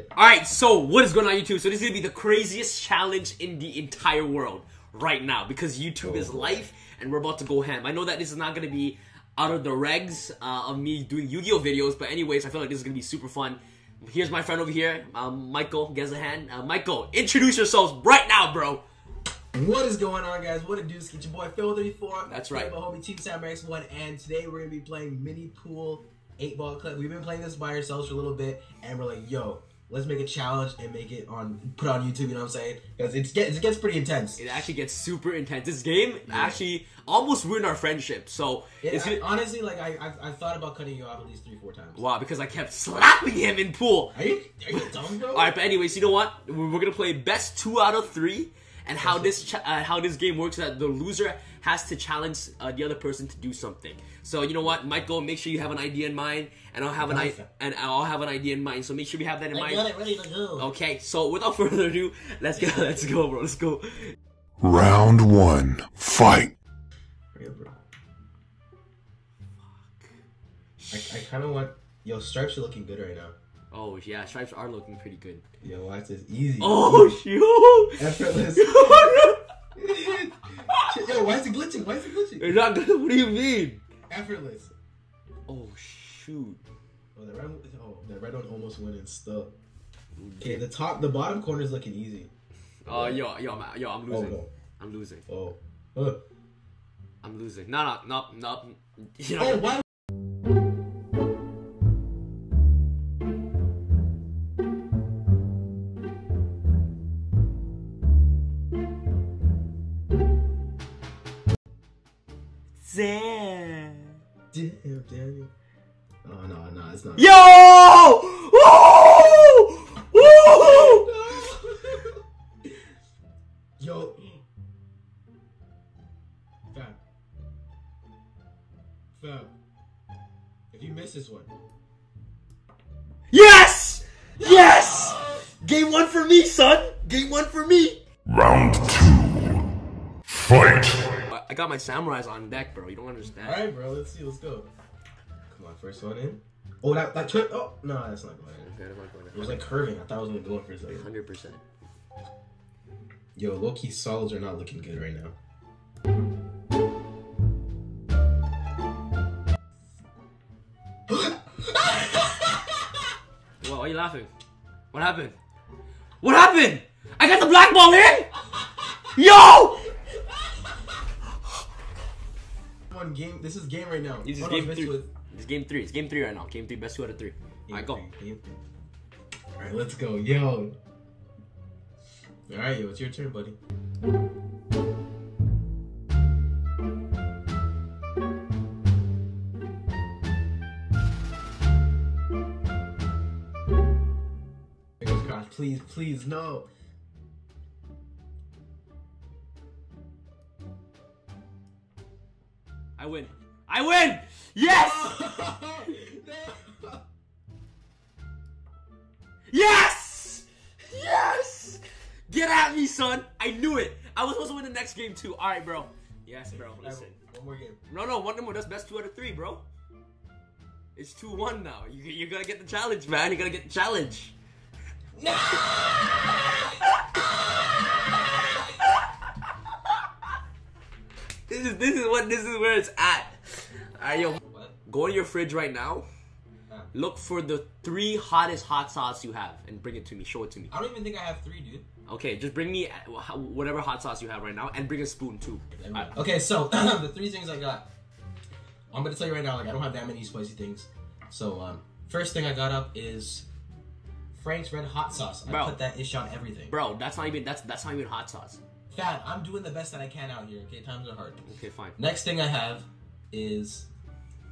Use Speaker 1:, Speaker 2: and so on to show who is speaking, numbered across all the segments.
Speaker 1: shit.
Speaker 2: Alright, so what is going on YouTube? So this is gonna be the craziest challenge in the entire world right now because YouTube is life and we're about to go ham. I know that this is not gonna be out of the regs uh, of me doing Yu-Gi-Oh videos, but anyways, I feel like this is gonna be super fun. Here's my friend over here, um, Michael. Gives a hand. Uh, Michael, introduce yourselves right now, bro.
Speaker 1: What is going on, guys? What it do? It's your boy FailWhale34.
Speaker 2: That's right.
Speaker 1: My homie Team Samurai X1, and today we're gonna be playing mini pool eight ball clip. We've been playing this by ourselves for a little bit, and we're like, yo, let's make a challenge and make it on, put on YouTube. You know what I'm saying? Because it gets it gets pretty intense.
Speaker 2: It actually gets super intense. This game actually almost ruined our friendship. So
Speaker 1: It- I- honestly, like I, I've, I've thought about cutting you off at least three, four times.
Speaker 2: wow because I kept slapping him in pool.
Speaker 1: Are you are you dumb, bro?
Speaker 2: All right, but anyways, you know what? We're we're gonna play best two out of three, and how this cha- uh, how this game works that the loser has to challenge uh, the other person to do something. So you know what, Michael, make sure you have an idea in mind, and I'll have an I- and I'll have an idea in mind. So make sure we have that in
Speaker 1: I
Speaker 2: mind.
Speaker 1: got it ready to go.
Speaker 2: Okay, so without further ado, let's go, let's go, bro, let's go.
Speaker 3: Round one, fight.
Speaker 1: Yeah, bro. I, I kind of want. Yo, stripes are looking good right now.
Speaker 2: Oh yeah, stripes are looking pretty good.
Speaker 1: Yo, watch this. Easy.
Speaker 2: Oh shoot!
Speaker 1: Effortless. Yo, why is it glitching? Why is it glitching?
Speaker 2: You're not good. What do you mean?
Speaker 1: Effortless.
Speaker 2: Oh shoot!
Speaker 1: Oh, the red, one- oh, the red one almost went in stuck. Okay, the top, the bottom corner is looking easy.
Speaker 2: Oh yo yo I'm- yo, I'm
Speaker 1: Oh
Speaker 2: losing.
Speaker 1: no.
Speaker 2: I'm losing.
Speaker 1: Oh. Uh.
Speaker 2: I'm losing. No no no no. You know,
Speaker 1: Oh, why?
Speaker 2: Damn.
Speaker 1: Damn, Danny. Oh no, no, it's not.
Speaker 2: Yo! Woo! Woo!
Speaker 1: Yo. Fam. Fam. If you miss this one.
Speaker 2: Yes! Yes! Game one for me, son. Game one for me.
Speaker 3: Round two, fight.
Speaker 2: I- got my samurais on deck, bro. You don't understand.
Speaker 1: Alright, bro, let's see, let's go. Come on, first one in. Oh, that, that trip. Oh, no, that's not going in. It was like curving. I thought I was gonna go in for a second.
Speaker 2: Hundred percent.
Speaker 1: Yo, low key solids are not looking good right now.
Speaker 2: Well, why are you laughing? What happened? What happened? I got the black ball in. Yo!
Speaker 1: Game. This is game right now.
Speaker 2: This is
Speaker 1: Oh,
Speaker 2: game
Speaker 1: it's
Speaker 2: three.
Speaker 1: with-
Speaker 2: This game three. It's game three right now. Game three, best two out of three. Alright, go.
Speaker 1: Game three. Alright, let's go. Yo. Alright, yo, it's your turn, buddy. Crossed. Please, please, no.
Speaker 2: I win. I win! Yes! Yes! Yes! Get at me, son! I knew it! I was supposed to win the next game too. Alright, bro. Yes, bro. Listen.
Speaker 1: One more game.
Speaker 2: No, no, one more. That's best two out of three, bro. It's 2 1 now. You, you gotta get the challenge, man. You gotta get the challenge. This what this is where it's at. Alright, yo,
Speaker 1: What?
Speaker 2: go to your fridge right now.
Speaker 1: Huh.
Speaker 2: Look for the three hottest hot sauce you have and bring it to me. Show it to me.
Speaker 1: I don't even think I have three, dude.
Speaker 2: Okay, just bring me uh, whatever hot sauce you have right now and bring a spoon too.
Speaker 1: Okay, so the three things I got. I'm gonna tell you right now, like I don't have that many spicy things. So um, first thing I got up is Frank's Red Hot Sauce. I
Speaker 2: Bro.
Speaker 1: put that ish on everything.
Speaker 2: Bro, that's not even that's that's not even hot sauce.
Speaker 1: Fat, I'm doing the best that I can out here. Okay, times are hard.
Speaker 2: Okay, fine.
Speaker 1: Next thing I have is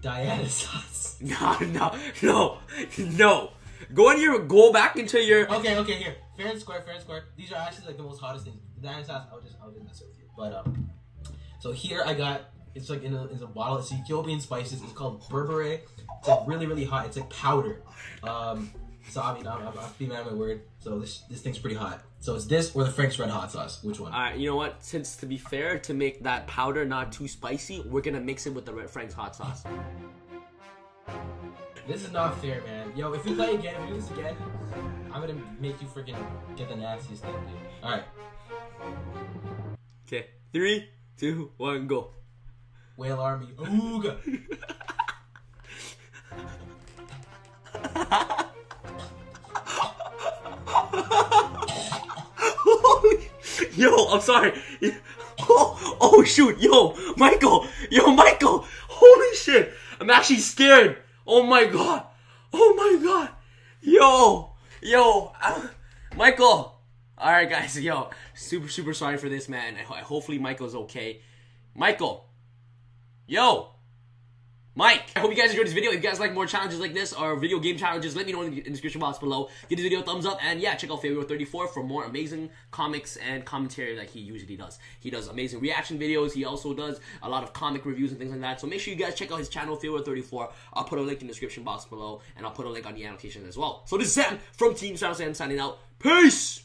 Speaker 1: Diana sauce.
Speaker 2: No, no, no, no. Go in your go back into your
Speaker 1: Okay, okay, here. Fair and square, fair and square. These are actually like the most hottest things. The Diana sauce, I'll just I'll just mess with you. But um, so here I got it's like in a, in a bottle. It's Ethiopian spices. It's called berbere. It's like really really hot. It's like powder. Um, so I mean I'm, I'm, I'm being man my word. So this this thing's pretty hot. So it's this or the Frank's Red Hot Sauce. Which one?
Speaker 2: Alright, you know what? Since to be fair, to make that powder not too spicy, we're gonna mix it with the Red Frank's hot sauce.
Speaker 1: This is not fair, man. Yo, if we play again, if we do this again, I'm gonna make you freaking get the nastiest thing, dude. Alright.
Speaker 2: Okay, three, two, one, go.
Speaker 1: Whale Army. Ooga.
Speaker 2: yo, I'm sorry. Oh, oh shoot, yo, Michael, yo, Michael. Holy shit, I'm actually scared. Oh my god. Oh my god. Yo, yo, uh, Michael. All right, guys, yo, super, super sorry for this, man. I, hopefully Michael's okay. Michael, yo. Mike, I hope you guys enjoyed this video. If you guys like more challenges like this or video game challenges, let me know in the description box below. Give this video a thumbs up and yeah, check out FailWhale34 for more amazing comics and commentary like he usually does. He does amazing reaction videos. He also does a lot of comic reviews and things like that. So make sure you guys check out his channel, FailWhale34. I'll put a link in the description box below and I'll put a link on the annotation as well. So this is Sam from Team Sam Sam signing out. Peace!